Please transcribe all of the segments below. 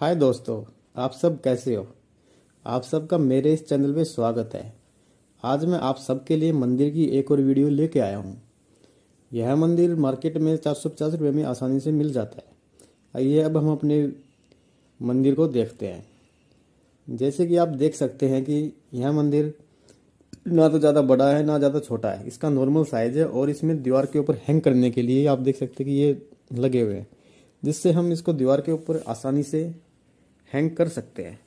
हाय दोस्तों, आप सब कैसे हो? आप सबका मेरे इस चैनल में स्वागत है। आज मैं आप सबके लिए मंदिर की एक और वीडियो लेके आया हूँ। यह मंदिर मार्केट में चार सौ पचास रुपये में आसानी से मिल जाता है। आइए अब हम अपने मंदिर को देखते हैं। जैसे कि आप देख सकते हैं कि यह मंदिर ना तो ज़्यादा बड़ा है, ना ज़्यादा छोटा है। इसका नॉर्मल साइज़ है और इसमें दीवार के ऊपर हैंग करने के लिए आप देख सकते हैं कि ये लगे हुए हैं, जिससे हम इसको दीवार के ऊपर आसानी से हैंग कर सकते हैं।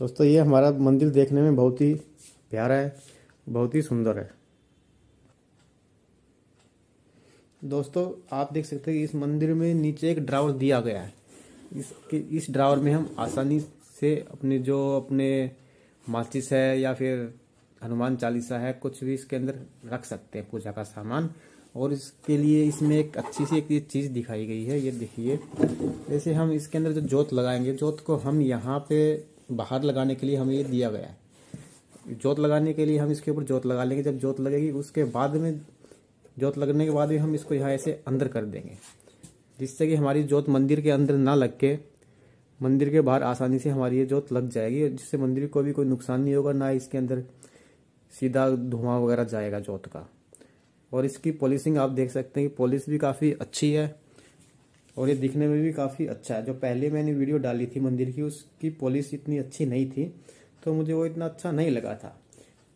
दोस्तों, ये हमारा मंदिर देखने में बहुत ही प्यारा है, बहुत ही सुंदर है। दोस्तों, आप देख सकते हैं इस मंदिर में नीचे एक ड्रावर दिया गया है। इस इस ड्रावर में हम आसानी से अपने जो अपने माचिस है या फिर हनुमान चालीसा है, कुछ भी इसके अंदर रख सकते हैं पूजा का सामान। और इसके लिए इसमें एक अच्छी सी एक चीज़ दिखाई गई है, ये देखिए। जैसे हम इसके अंदर जो जोत लगाएँगे, जोत को हम यहाँ पे बाहर लगाने के लिए हमें ये दिया गया है। जोत लगाने के लिए हम इसके ऊपर जोत लगा लेंगे। जब जोत लगेगी, उसके बाद में जोत लगने के बाद भी हम इसको यहाँ ऐसे अंदर कर देंगे, जिससे कि हमारी जोत मंदिर के अंदर ना लग के, मंदिर के बाहर आसानी से हमारी ये जोत लग जाएगी, जिससे मंदिर को भी कोई नुकसान नहीं होगा ना इसके अंदर। सीधा धुआँ वगैरह जाएगा जोत का। और इसकी पॉलिशिंग आप देख सकते हैं कि पॉलिश भी काफ़ी अच्छी है और ये दिखने में भी काफ़ी अच्छा है। जो पहले मैंने वीडियो डाली थी मंदिर की, उसकी पॉलिश इतनी अच्छी नहीं थी तो मुझे वो इतना अच्छा नहीं लगा था।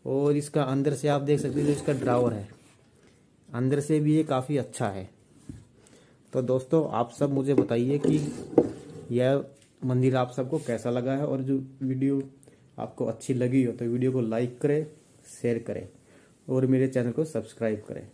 और इसका अंदर से आप देख सकते हैं जो इसका ड्रावर है, अंदर से भी ये काफ़ी अच्छा है। तो दोस्तों, आप सब मुझे बताइए कि यह मंदिर आप सबको कैसा लगा है? और जो वीडियो आपको अच्छी लगी हो तो वीडियो को लाइक करें शेयर करें और मेरे चैनल को सब्सक्राइब करें।